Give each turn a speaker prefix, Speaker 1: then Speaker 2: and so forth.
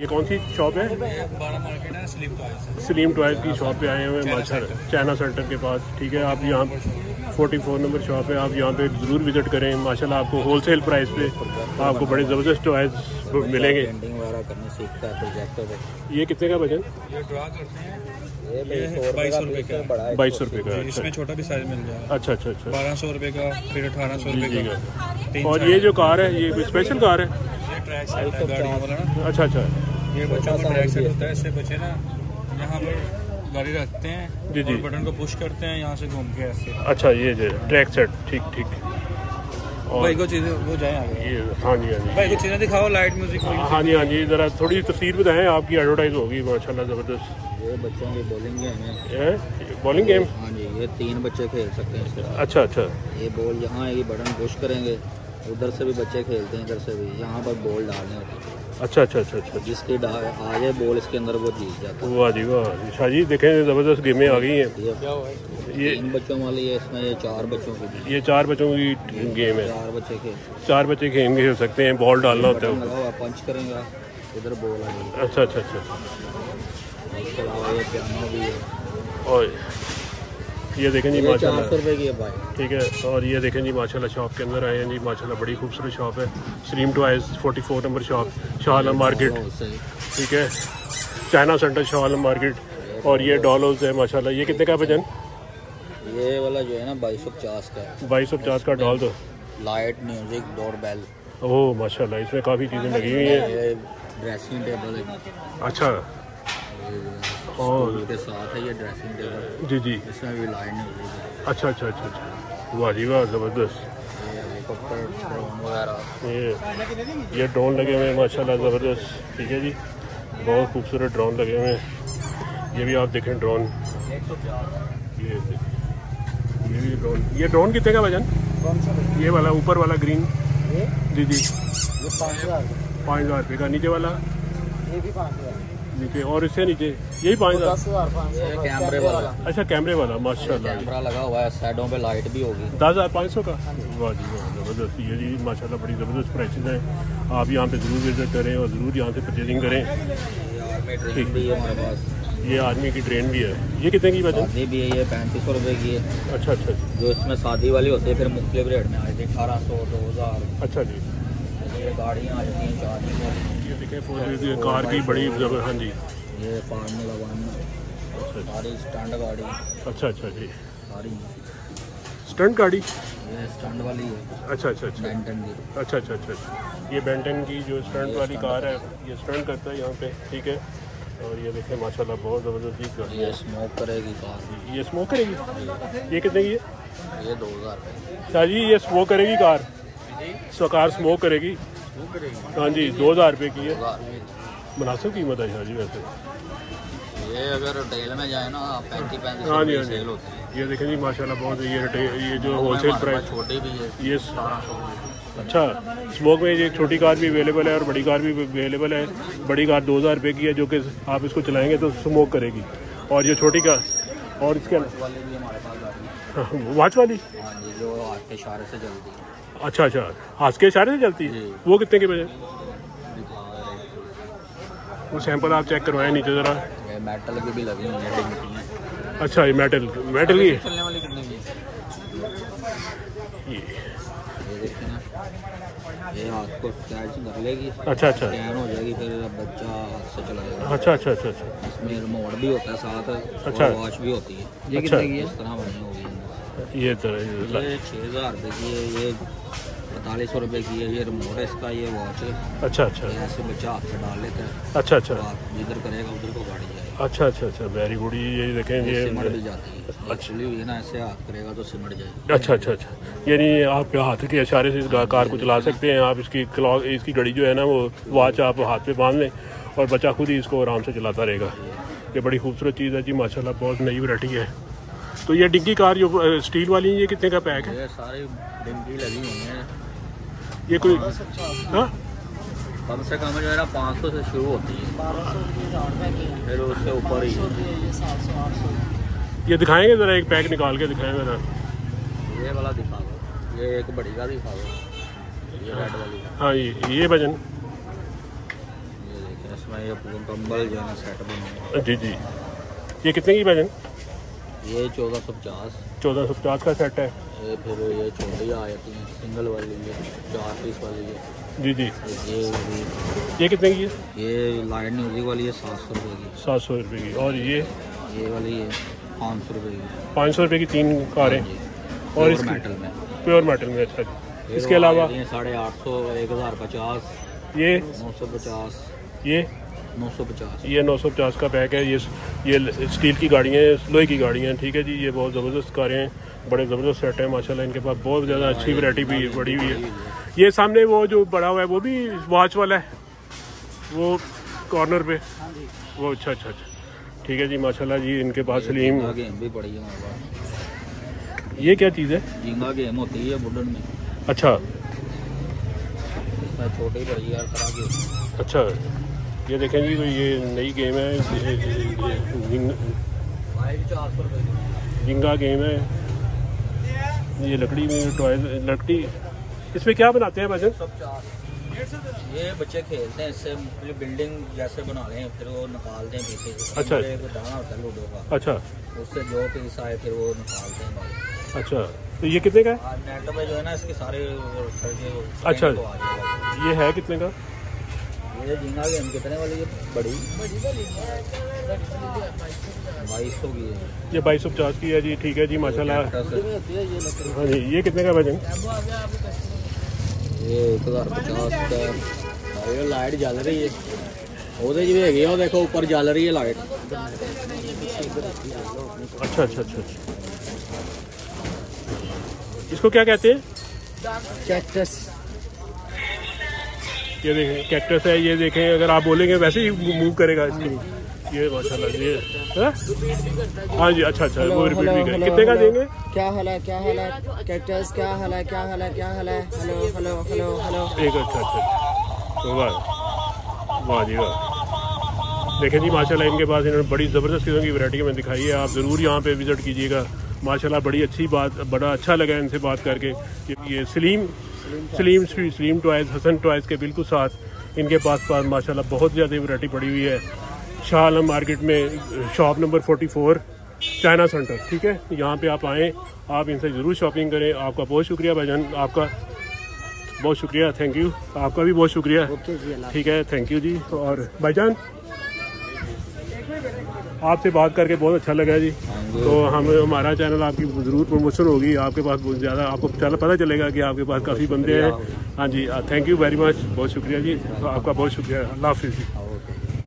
Speaker 1: ये कौन सी शॉप है?
Speaker 2: है स्लिम टॉयज
Speaker 1: की शॉप पे आए हुए हैं माशा चाइना सेंटर के पास ठीक है? आप यहाँ 44 नंबर शॉप है आप यहाँ पे ज़रूर विज़िट करें। माशाल्लाह आपको होलसेल प्राइस पे आपको बड़े ज़बरदस्त टॉयज मिलेंगे। ये कितने का वज़न
Speaker 2: ये ड्रा करते हैं।
Speaker 3: ये
Speaker 2: ये
Speaker 3: भाई सौ रुपए
Speaker 2: बाईस
Speaker 3: का
Speaker 2: सौ
Speaker 1: रुपये का
Speaker 2: इसमें
Speaker 1: अच्छा।
Speaker 2: छोटा भी साइज़ मिल जाएगा।
Speaker 1: अच्छा अच्छा अच्छा।
Speaker 2: बारह सौ रुपए का फिर अठारह सौ
Speaker 1: जी
Speaker 2: रुपए का।
Speaker 1: और ये जो कार है ये स्पेशल कार है?
Speaker 2: ये ट्रैक सेट है गाड़ियों वाला ना।
Speaker 1: अच्छा अच्छा।
Speaker 2: ये बच्चों का ट्रैक सेट होता है इससे बच्चे ना यहाँ पर गाड़ी रखते हैं
Speaker 1: जी, जी।
Speaker 2: बटन को पुश करते हैं यहाँ से घूम के ऐसे।
Speaker 1: अच्छा ये जो ट्रैक सेट ठीक ठीक। और
Speaker 2: भाई को चीज़ें वो जाए आगे।
Speaker 1: ये हाँ जी हाँ जी।
Speaker 2: भाई को चीज़ें दिखाओ लाइट म्यूज़िक
Speaker 1: हाँ जी हाँ जी ज़रा थोड़ी तस्वीर बताएँ आपकी एडवर्टाइज होगी माशाल्लाह ज़बरदस्त।
Speaker 3: ये बच्चों की बॉलिंग गेम है।
Speaker 1: है? बॉलिंग गेम
Speaker 3: हाँ जी ये तीन बच्चे खेल सकते हैं इसके
Speaker 1: अच्छा अच्छा।
Speaker 3: ये बॉल यहाँ आएगी बटन पुश करेंगे उधर से भी बच्चे खेलते हैं इधर से भी यहाँ पर बॉल डालने होते हैं
Speaker 1: अच्छा अच्छा अच्छा अच्छा
Speaker 3: जिसकी डा- आ जाए बॉल इसके अंदर वो जीत जाता
Speaker 1: वाह जी वाह शाह जी देखें ज़बरदस्त गेमें आ गई हैं।
Speaker 3: है ये तीन बच्चों वाली है इसमें ये चार बच्चों की
Speaker 1: ये चार बच्चों की गेम है।
Speaker 3: चार बच्चे खेल।
Speaker 1: चार बच्चे गेम खेल सकते हैं बॉल डालना होता है।
Speaker 3: पंच करेंगे इधर बॉल आ
Speaker 1: अच्छा अच्छा अच्छा। अच्छा
Speaker 3: इसके अलावा ये पियानो भी है।
Speaker 1: और ये देखें जी
Speaker 3: ये चार सौ रुपये की है भाई।
Speaker 1: ठीक है और ये देखें जी माशाल्लाह शॉप के अंदर आए हैं जी माशाल्लाह बड़ी खूबसूरत शॉप है। Stream toys 44 number shop Shah Alam
Speaker 3: market
Speaker 1: ठीक है China centre Shah Alam market और ये डॉलर्स है माशाल्लाह। ये कितने का भजन?
Speaker 3: ये वाला जो है ना बाईस सौ पचास का
Speaker 1: बाईस सौ पचास का डॉल दो
Speaker 3: light music door bell
Speaker 1: oh माशाल्लाह इसमें काफ़ी चीज़ें लगी हुई हैं।
Speaker 3: ड्रेसिंग टेबल है।
Speaker 1: अच्छा और
Speaker 3: के साथ है ये ड्रेसिंग टेबल
Speaker 1: जी जी।
Speaker 3: इसमें भी है।
Speaker 1: अच्छा अच्छा अच्छा अच्छा। वाह जी वाह ज़बरदस्त।
Speaker 3: ये ड्रोन
Speaker 1: ये ये ड्रोन लगे हुए हैं माशाल्लाह ज़बरदस्त। ठीक है जी। बहुत खूबसूरत ड्रोन लगे हुए हैं। ये भी आप देखें ड्रोन ये ये भी ड्रोन ये ड्रोन कितने का वज़न?
Speaker 3: कौन सा
Speaker 1: ये वाला ऊपर वाला ग्रीन जी जी।
Speaker 3: पाँच हज़ार।
Speaker 1: पाँच हज़ार रुपये का। नीचे वाला?
Speaker 3: ये भी पाँच हज़ार।
Speaker 1: नीचे और इससे नीचे यही पाँच हज़ार
Speaker 3: कैमरे वाला।
Speaker 1: अच्छा कैमरे वाला माशाल्लाह।
Speaker 3: कैमरा लगा हुआ है साइडों पे लाइट भी होगी।
Speaker 1: दस हज़ार पाँच सौ का? वाह जी वाह ज़बरदस्त। ये जी माशाल्लाह बड़ी ज़बरदस्त प्राइसेस हैं। आप यहाँ पे ज़रूर विज़िट करें और ज़रूर यहाँ से परचेजिंग करें।
Speaker 3: भी है हमारे पास।
Speaker 1: ये आदमी की ट्रेन भी है। ये कितने की वज़न
Speaker 3: शादी भी है ये पैंतीस सौ रुपये की है।
Speaker 1: अच्छा अच्छा अच्छा।
Speaker 3: जो इसमें शादी वाली होती है फिर मुख्तलिफ़ रेट में आ जाती अठारह सौ दो हज़ार।
Speaker 1: अच्छा जी।
Speaker 3: गाड़ियाँ आ जाती हैं चार्जिंग वाली
Speaker 1: ये देखें फोर व्हीलर की कार की बड़ी हाँ जी।
Speaker 3: ये फार्मूला वन
Speaker 1: अच्छा
Speaker 3: सारी स्टैंड गाड़ी
Speaker 1: अच्छा अच्छा जी।
Speaker 3: सारी।
Speaker 1: स्टंट गाड़ी?
Speaker 3: ये वाली है।
Speaker 1: अच्छा अच्छा अच्छा।
Speaker 3: बेंटन की।
Speaker 1: अच्छा अच्छा अच्छा अच्छा। ये बेंटन की जो स्टंट वाली कार है। ये स्टंट करता है यहाँ पे ठीक है? और ये देखें माशाल्लाह बहुत ज़बरदस्त गाड़ी
Speaker 3: ये स्मोक करेगी कार।
Speaker 1: ये स्मोक करेगी? ये कितने की है?
Speaker 3: ये दो हज़ार
Speaker 1: शाह जी ये स्मोक करेगी कार? कार स्मोक करेगी? हाँ जी दो हज़ार रुपये की है मुनासिब कीमत है शाह जी वैसे
Speaker 3: ये अगर रिटेल में जाए ना पैंतीस पैंतीस
Speaker 1: हाँ जी, हाँ जी।
Speaker 3: है
Speaker 1: ये देखें जी माशाल्लाह बहुत ये रिटेल ये जो होलसेल प्राइस
Speaker 3: छोटी भी है
Speaker 1: ये। अच्छा स्मोक में ये छोटी कार भी अवेलेबल है और बड़ी कार भी अवेलेबल है बड़ी कार दो हज़ार रुपये की है जो कि आप इसको चलाएँगे तो स्मोक करेगी और ये छोटी कार और इसके
Speaker 3: वाली है।
Speaker 1: वाच वाली
Speaker 3: हाँ जी इशारे से है
Speaker 1: अच्छा अच्छा। हाथ के इशारे से चलती? है वो कितने के बजे। वो सैंपल आप चेक करवाएँ नीचे ज़रा।
Speaker 3: मेटल की भी लगी हुई है
Speaker 1: अच्छा ये मेटल मेटल की?
Speaker 3: चलने वाली कितने की?
Speaker 1: ये।
Speaker 3: ये देखिए ना। ये हाथ को स्क्रैच कर लेगी
Speaker 1: अच्छा अच्छा।
Speaker 3: स्कैन हो जाएगी फिर बच्चा हाथ से चलाएगा।
Speaker 1: अच्छा अच्छा अच्छा अच्छा।
Speaker 3: इसमें रिमोट भी होता है साथ
Speaker 1: अच्छा।
Speaker 3: और वॉच भी होती है। ये
Speaker 1: अच्छा।
Speaker 3: कितने की है? इस तरह बनी होगी।
Speaker 1: ये तो
Speaker 3: ये छः हज़ार रुपये की है ये पैंतालीस सौ रुपये की है ये रिमोट है इसका ये वॉच है।
Speaker 1: अच्छा अच्छा।
Speaker 3: ऐसे बच्चा हाथ से डाल लेता है।
Speaker 1: अच्छा
Speaker 3: तो
Speaker 1: अच्छा
Speaker 3: जिधर करेगा उधर को गाड़ी जाएगी।
Speaker 1: अच्छा अच्छा अच्छा वेरी गुड ये देखें ये
Speaker 3: सिमट भी जाती है। हुई ना ऐसे हाथ करेगा तो सिमट जाएगी।
Speaker 1: अच्छा अच्छा अच्छा। यानी आप हाथ के इशारे से इस कार को चला सकते हैं आप इसकी क्लॉक इसकी घड़ी जो है ना वो वॉच आप हाथ पे बाँध लें और बच्चा खुद ही इसको आराम से चलाता रहेगा। ये बड़ी खूबसूरत चीज़ है जी माशाल्लाह बहुत नई वैरायटी है। तो ये डिग्गी कार जो स्टील वाली है ये कितने का पैक है?
Speaker 3: ये सारी डिंगी लगी हुई है।
Speaker 1: ये कोई हाँ?
Speaker 3: कम से कम जो है ना पाँच सौ से शुरू होती है। फिर उससे ऊपर ही
Speaker 1: ये दिखाएँगे ज़रा एक पैक निकाल के दिखाएँ ज़रा।
Speaker 3: ये वाला दिखा दो। ये एक बड़ी का दिखा दो। ये रेड वाली
Speaker 1: हाँ। ये ये वज़न
Speaker 3: ये देखिए इसमें ये मुकम्मल जो है सेट बना
Speaker 1: जी जी। ये कितने की भाईजान
Speaker 3: ये चौदह सौ पचास।
Speaker 1: चौदह सौ पचास का सेट है।
Speaker 3: ये फिर ये छोटी आ जाती है सिंगल वाली है चार पीस वाली है।
Speaker 1: जी जी।
Speaker 3: ये
Speaker 1: ये कितने की है?
Speaker 3: ये लाइट म्यूज़िक वाली है सात सौ रुपये की।
Speaker 1: सात सौ रुपये की। और ये?
Speaker 3: ये वाली है पाँच सौ रुपये की।
Speaker 1: पाँच सौ रुपये की तीन कारें।
Speaker 3: जी।
Speaker 1: और इस
Speaker 3: मेटल में।
Speaker 1: प्योर मेटल में अच्छा। इसके अलावा?
Speaker 3: साढ़े आठ सौ एक हज़ार पचास
Speaker 1: ये?
Speaker 3: नौ सौ पचास।
Speaker 1: ये?
Speaker 3: नौ सौ पचास।
Speaker 1: ये नौ सौ पचास का पैक है ये ये स्टील की गाड़ियाँ हैं लोहे की गाड़ियाँ हैं ठीक है जी ये बहुत ज़बरदस्त कारें हैं बड़े ज़बरदस्त सेट हैं माशाल्लाह इनके पास बहुत ज़्यादा अच्छी वैरायटी भी बड़ी हुई है। ये सामने वो जो बड़ा हुआ है वो भी वॉच वाला है वो कॉर्नर पे। वो अच्छा अच्छा अच्छा। ठीक है जी माशाल्लाह जी इनके पास सलीम।
Speaker 3: भी पड़ी है
Speaker 1: ये क्या चीज़ है?
Speaker 3: झींगा गेम होती है वुडन में।
Speaker 1: अच्छा।
Speaker 3: इसमें छोटी बड़ी हर तरह की
Speaker 1: अच्छा। ये देखें जी कोई ये नई गेम है जिंग- गेम है। ये लकड़ी में टॉय लकड़ी। इसमें क्या बनाते हैं भजन?
Speaker 3: ये बच्चे खेलते हैं इससे बिल्डिंग जैसे बना लें फिर वो निकालते हैं पीछे।
Speaker 1: अच्छा।
Speaker 3: एक दाना होता है लूडो का।
Speaker 1: अच्छा।
Speaker 3: उससे जो पीस आए फिर वो निकालते हैं
Speaker 1: अच्छा। तो ये कितने का है?
Speaker 3: नेट पे जो है ना इसके सारे
Speaker 1: अच्छा। ये है कितने का?
Speaker 3: ये झींगा गेम कितने वाली है बड़ी बाईस सौ की है
Speaker 1: ये बाईस सौ पचास की है जी ठीक है जी माशाल्लाह
Speaker 3: कैक्टस है।
Speaker 1: हाँ जी ये कितने का भजन
Speaker 3: ये एक हज़ार पचास का और ये लाइट जल रही है ਉਹਦੇ 'ਚ ਵੀ ਹੈਗੀ ਆ ਉਹ ਦੇਖੋ ਉੱਪਰ ਜਲ ਰਹੀ ਹੈ ਲਾਈਟ
Speaker 1: अच्छा अच्छा अच्छा अच्छा इसको क्या कहते हैं
Speaker 3: कैक्टस
Speaker 1: ये देखें कैक्टस है ये देखें अगर आप बोलेंगे वैसे ही मूव करेगा इसको। ये माशाल्लाह ये हाँ? जी अच्छा अच्छा वो रिपीट भी करें। कितने का देंगे?
Speaker 4: क्या हाल है क्या हाल है? कैक्टस क्या हाल है क्या हाल है क्या हाल है? हेलो हेलो हेलो हेलो
Speaker 1: एक अच्छा अच्छा तो वाह वाह जी वाह। देखें जी माशाल्लाह इनके पास इन्होंने बड़ी ज़बरदस्त किस्म की वैरायटी हमें दिखाई है। आप ज़रूर यहाँ पे विज़िट कीजिएगा। माशाल्लाह बड़ी अच्छी बात बड़ा अच्छा लगा इनसे बात करके ये Salim Salim street Salim toys Hasan toys के बिल्कुल साथ इनके पास पास माशाल्लाह बहुत ज़्यादा वैरायटी पड़ी हुई है। शाह आलम मार्केट में शॉप नंबर 44 चाइना सेंटर ठीक है? यहाँ पे आप आएँ आप इनसे ज़रूर शॉपिंग करें। आपका बहुत शुक्रिया भाईजान आपका बहुत शुक्रिया थैंक यू आपका भी बहुत शुक्रिया। ठीक है थैंक यू जी। और भाईजान आपसे बात करके बहुत अच्छा लगा जी। तो हम हमारा चैनल आपकी ज़रूर प्रमोशन होगी। आपके पास बहुत ज़्यादा आपको चैनल पता चलेगा कि आपके पास काफ़ी बंदे हैं। हाँ जी थैंक यू वेरी मच बहुत शुक्रिया जी। आपका बहुत शुक्रिया। अल्लाह हाफिज़। जी